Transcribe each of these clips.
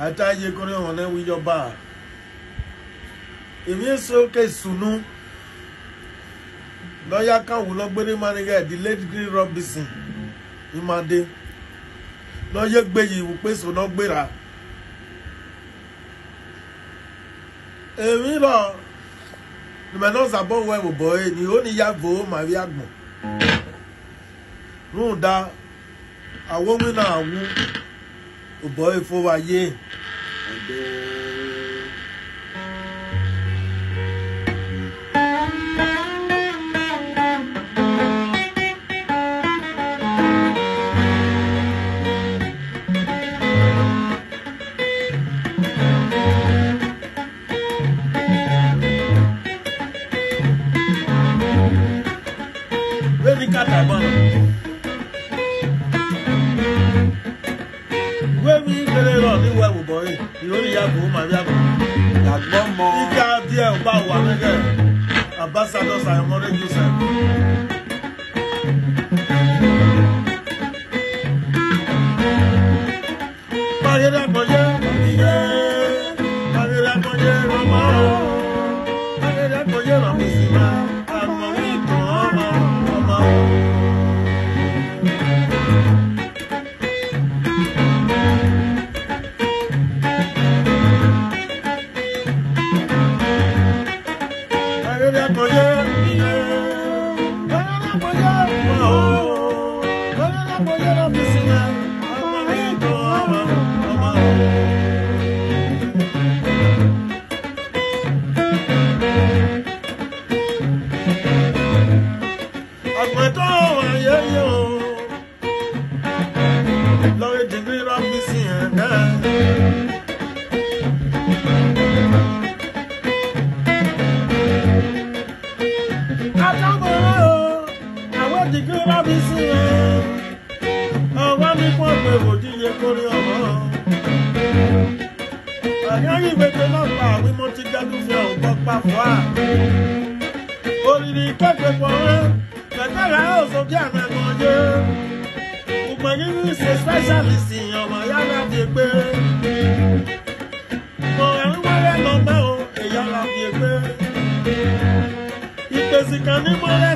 ataaye kɔnɔ wɔn awiyɔ baa èmi sọ ke sunu lọ́yà káwọn lọ́gbẹ́rẹ́ mánigá late green Robinson ìmàdé lọ́yẹ gbẹ̀yì ìwùpẹ́ sọ̀nà gbéra èmi lọ nìmẹ̀nọ́sà bọ́wọ́ ẹ̀wò bọ̀ ẹ́ ni ó ní ya vò ó màrí àgbọ̀n rúùn dá àwọn wínà àwọn òbọ̀ ẹ̀fọ́ wáyé. Mandou. la Coyer, la mamá, la mamá. ọ̀pẹ̀tọ́ ayé yẹn o lọ́wọ́ ìdìbò ìrọ́bìsì yẹn náà. Adábọ̀rọ̀ o, àwọn ìdìbò ìrọ́bìsì yẹn. Ọwọ́ mi pọ̀ pé òdìyẹ kórè ọ̀rọ̀. Àyárí ìwéte náà pa àwọn ìmọ̀ ti gẹ́gùn fún ọ̀gbọ́n pa fún wa. Òrìrì kẹ́kẹ́ pọ̀ agbára ó sókè àmàmọ́ yé ògbọ̀n nínú ìṣe specialist ọmọ yàrá fi pé mo ẹ̀rú wọlé lọ́gbẹ́ o èyí ara fi pé ìpèsè kan ní mọ́lẹ́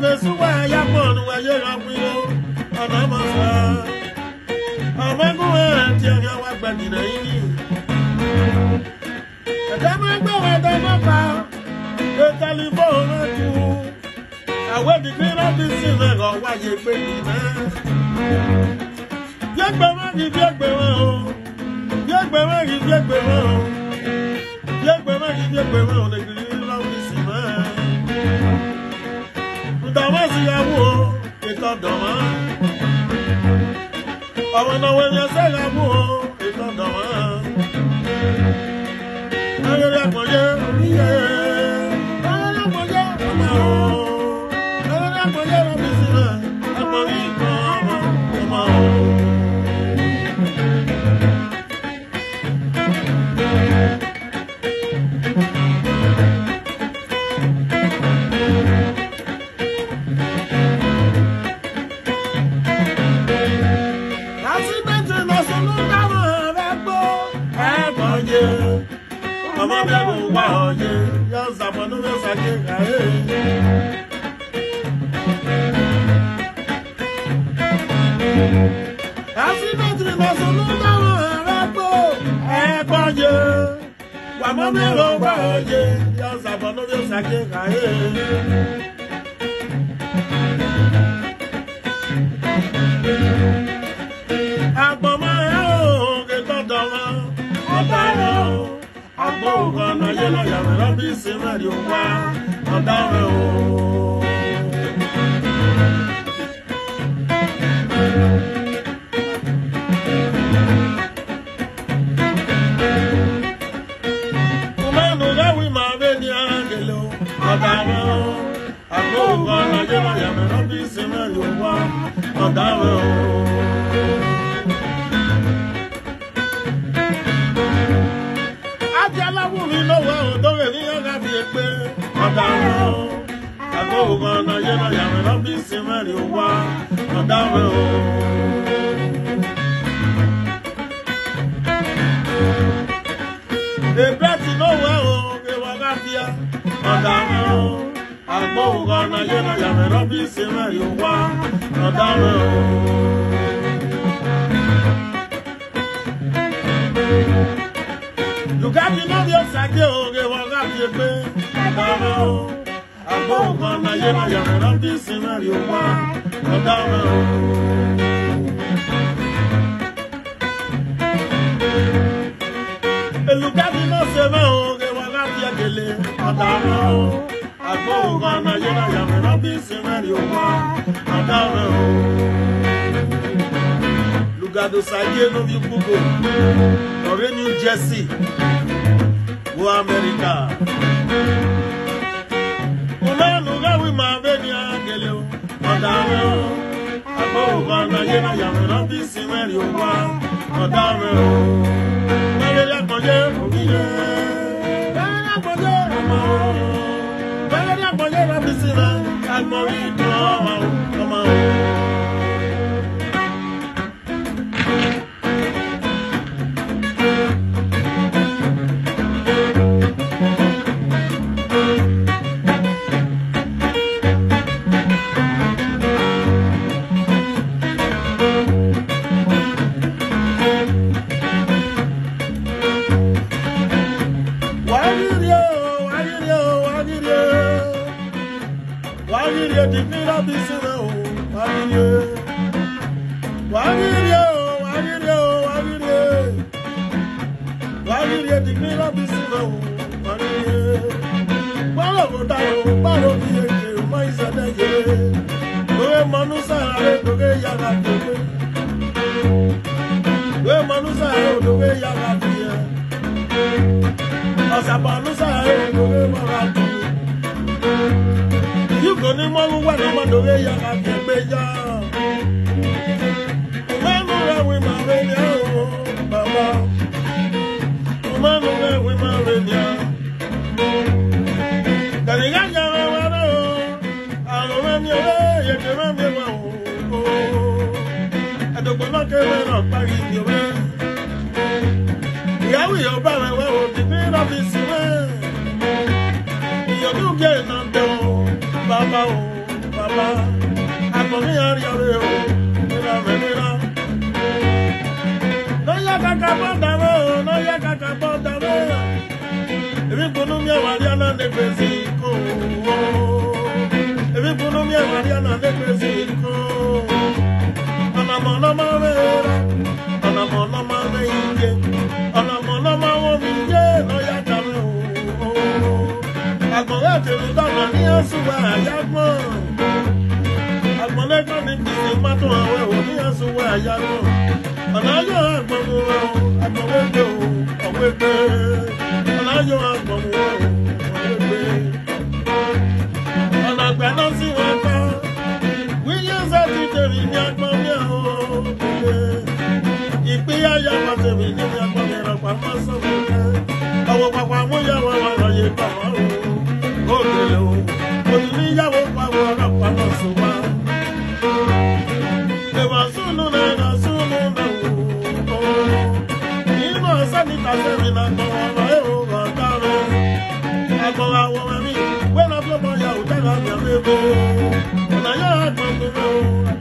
I'm I'm I'm I'm the a a a what ga-esiwa ya bọọlụ wee rapụye ọnamasa ọmọgúnwẹ̀ àti ọ̀rẹ́ wa gbàdìrẹ̀ yìí ẹ̀dẹ́mẹ́gbẹ̀wẹ̀ ẹ̀dẹ́mẹ́fà lè tẹlifóònù tù àwọn ìdílé láti sílẹ̀ rọ̀ wáyé pé ìná yẹ́gbẹ̀rún rí yẹ́gbẹ̀rún o yẹ́gbẹ̀rún rí yẹ́gbẹ̀rún o yẹ́gbẹ̀rún man, yẹ́gbẹ̀rún o lè gbìyànjú. ntama sigabu o ètò dọ̀mọ́ ọmọ náà wẹ́n yẹn sẹ́gabu o ètò dọ̀mọ́ ayọ̀rẹ́ àgbọ̀n àṣìbẹ̀tì lọ́sùn ló dáhùn ẹ̀rẹ́ pò ẹ̀ẹ́pọ̀ yẹ wàmọ́ mẹ́rọ̀ wà òye yọ sàbọ̀ lórí òsàkè kàyé. àgbọ̀mọ́ ẹ̀ ò kí gbọ́dọ̀ wọn ó bá yọ àgbọ̀ ògùn ọ̀nà yẹn lọ yàrá lọ́bí àjàmẹ́ lọ́fíìsì mẹ́rin wá ọ̀gá rẹ̀ o. ajá láwùn mi lọ́wọ́ òdòwè ní ọ̀gá fi pé ọ̀gá rẹ̀ o. àgọ́ ògùn ọ̀nà yẹn lọ àjàmẹ́ lọ́fíìsì mẹ́rin wá ọ̀gá rẹ̀ o. èbẹ́ ti lọ́wọ́ o ìwà bá fi ọ́ ọ̀gá rẹ̀ agbóhùnkọ náà yé náà yàrá lọ́fíìsì rẹ̀ yóò wá ọ̀daràn o. lùkàdì náà yóò ṣàgé òòrè wọn láti pé ọ̀daràn o. agbóhùnkọ náà yé náà yàrá lọ́fíìsì rẹ̀ yóò wá ọ̀daràn o. lùkàdì náà ṣe náà òòrè wọn láti ẹ̀gẹ̀lẹ̀ ọ̀daràn o agbóhùnkọ́ amáyéra yàrá rọ́bìnsì mẹ́rin òwò ọ̀daràn o. lùgàdò sàyé ló fi gbogbo ọ̀rẹ́ New Jersey wo Amẹ́ríkà. olóòlùkọ́ wí máa bẹ́ ní àgẹ̀lẹ̀ o ọ̀daràn o. agbóhùnkọ́ amáyéra yàrá rọ́bìnsì mẹ́rin òwò ọ̀daràn o. mẹ́rin lẹ́kọ̀ọ́ yẹ́ òbí yẹ́. mẹ́rin lẹ́kọ̀ọ́ yẹ́ òbí yẹ́. morito. You gonna move when I'm on the way, I'm a big kéwé náà parí ìwé. ìyàwó ìyàwó bá wẹ̀ wẹ̀ wò bí ní lọ́fíìsì wẹ̀. ìyàwó kẹ́ ẹ̀ náà bẹ̀ wò bàbá wò bàbá. àkọ́rí àríyànjú wò nílà rẹ̀ nílà. lọ́yà kàkà bọ́ dàrọ́ lọ́yà kàkà bọ́ dàrọ́. èmi gbónú mi àwọn àríyá náà lè fèsì kò wọ́. èmi gbónú mi àwọn àríyá náà lè fèsì kò. àsùnwà àyàgbọ́n àgbọ̀nlẹ́gbọ̀n ní kìsì mọ́tò àwẹ̀ òní àsùnwà àyàgbọ́n ọ̀làyọ̀ àgbọ̀nwò àgbọ̀nwégbè ọ̀wégbè ọ̀làyọ̀ àgbọ̀nwò ọ̀wégbè ọ̀nà àgbẹ̀nà sí wọn kọ́ wíyẹ́nsì àti tèmi ní agbọ́n ní àwọn òkèlè ìpínyà tèmi ní agbọ́n ní ìrọ̀pá mọ́sán ọ̀wọ̀ pàpà mú wà lọ́yẹ̀ pàpà òun. on the road.